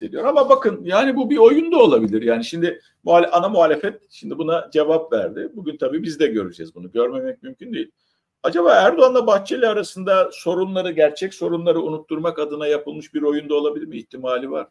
ediyor. Ama bakın yani bu bir oyun da olabilir. Yani şimdi ana muhalefet şimdi buna cevap verdi. Bugün tabii biz de göreceğiz bunu. Görmemek mümkün değil. Acaba Erdoğan'la Bahçeli arasında sorunları, gerçek sorunları unutturmak adına yapılmış bir oyunda olabilir mi? İhtimali var.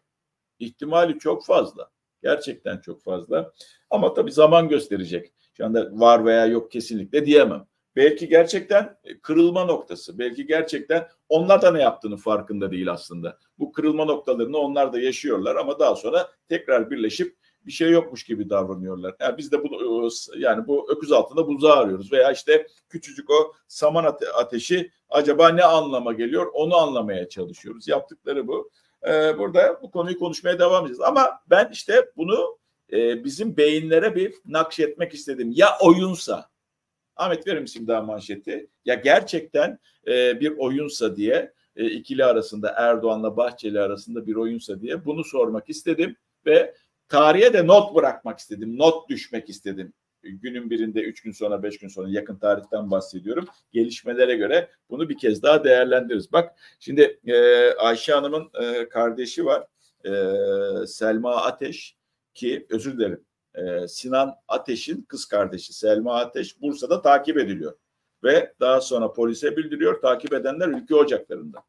İhtimali çok fazla. Gerçekten çok fazla. Ama tabii zaman gösterecek. Şu anda var veya yok kesinlikle diyemem. Belki gerçekten kırılma noktası. Belki gerçekten onlar da ne yaptığını farkında değil aslında. Bu kırılma noktalarını onlar da yaşıyorlar ama daha sonra tekrar birleşip bir şey yokmuş gibi davranıyorlar. Yani biz de bu yani bu öküz altında buzağı arıyoruz veya işte küçücük o saman ateşi acaba ne anlama geliyor onu anlamaya çalışıyoruz. Yaptıkları bu. Ee, burada bu konuyu konuşmaya devam edeceğiz. Ama ben işte bunu e, bizim beyinlere bir nakşetmek istedim. Ya oyunsa Ahmet verir misin daha manşeti? Ya gerçekten e, bir oyunsa diye e, ikili arasında Erdoğan'la Bahçeli arasında bir oyunsa diye bunu sormak istedim ve tarihe de not bırakmak istedim. Not düşmek istedim. Günün birinde üç gün sonra beş gün sonra yakın tarihten bahsediyorum. Gelişmelere göre bunu bir kez daha değerlendiririz. Bak şimdi e, Ayşe Hanım'ın e, kardeşi var. E, Selma Ateş ki özür dilerim e, Sinan Ateş'in kız kardeşi Selma Ateş Bursa'da takip ediliyor. Ve daha sonra polise bildiriyor. Takip edenler ülke ocaklarında.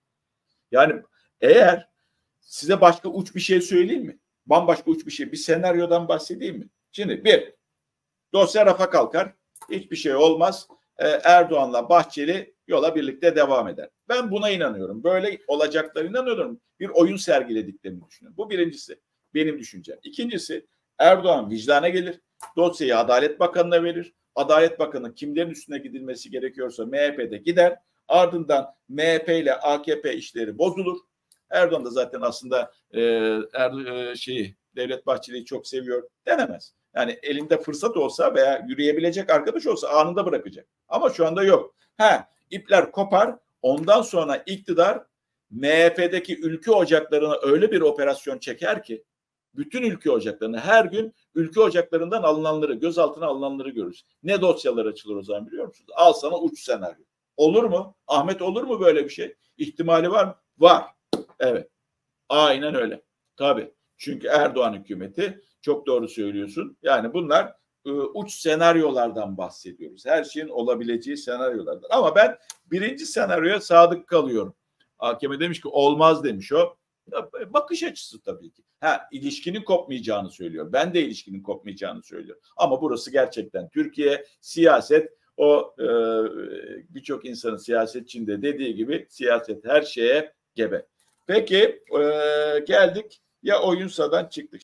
Yani eğer size başka uç bir şey söyleyeyim mi? Bambaşka uç bir şey. Bir senaryodan bahsedeyim mi? Şimdi bir, dosya rafa kalkar. Hiçbir şey olmaz. Ee, Erdoğan'la Bahçeli yola birlikte devam eder. Ben buna inanıyorum. Böyle olacaklarına inanıyorum. Bir oyun sergilediklerini düşünüyorum. Bu birincisi. Benim düşüncem. İkincisi Erdoğan vicdana gelir. Dosyayı Adalet Bakanı'na verir. Adalet Bakanı kimlerin üstüne gidilmesi gerekiyorsa MHP'de gider. Ardından MHP ile AKP işleri bozulur. Erdoğan da zaten aslında e, er, e, şeyi Devlet Bahçeli'yi çok seviyor denemez. Yani elinde fırsat olsa veya yürüyebilecek arkadaş olsa anında bırakacak. Ama şu anda yok. Ha ipler kopar. Ondan sonra iktidar MHP'deki ülke ocaklarına öyle bir operasyon çeker ki bütün ülke ocaklarını her gün ülke ocaklarından alınanları, gözaltına alınanları görürüz. Ne dosyalar açılır o zaman biliyor musunuz? Al sana uç senaryo. Olur mu? Ahmet olur mu böyle bir şey? İhtimali var mı? Var. Evet. Aynen öyle. Tabii. Çünkü Erdoğan hükümeti çok doğru söylüyorsun. Yani bunlar ıı, uç senaryolardan bahsediyoruz. Her şeyin olabileceği senaryolardan. Ama ben birinci senaryoya sadık kalıyorum. Hakeme demiş ki olmaz demiş o. Bakış açısı tabii ki. Ha ilişkinin kopmayacağını söylüyor. Ben de ilişkinin kopmayacağını söylüyorum. Ama burası gerçekten Türkiye siyaset o e, birçok insanın siyasetçinde dediği gibi siyaset her şeye gebe. Peki e, geldik ya oyunsadan çıktık.